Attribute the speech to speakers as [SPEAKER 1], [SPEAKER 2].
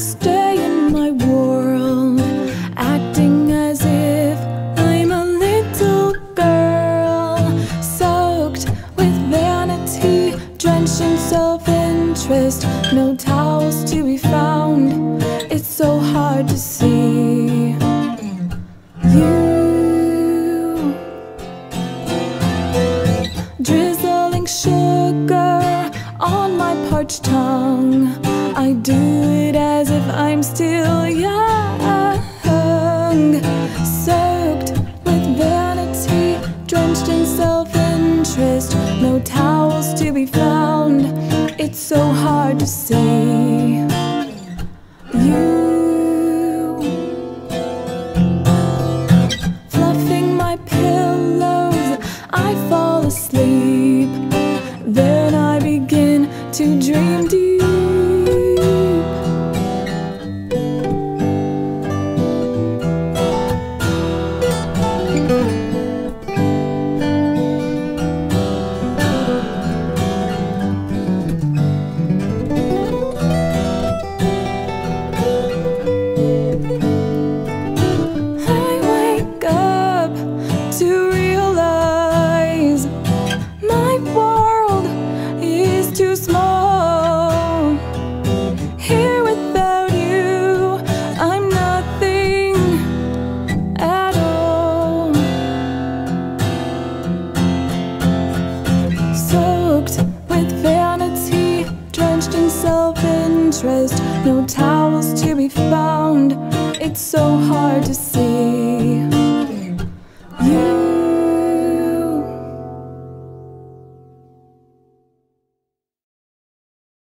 [SPEAKER 1] stay in my world, acting as if I'm a little girl, soaked with vanity, drenched in self interest. No towels parched tongue. I do it as if I'm still young, soaked with vanity, drenched in self interest. No towels to be found, it's so hard to see. You fluffing my pillows, I fall asleep. To interest. No towels to be found, it's so hard to see.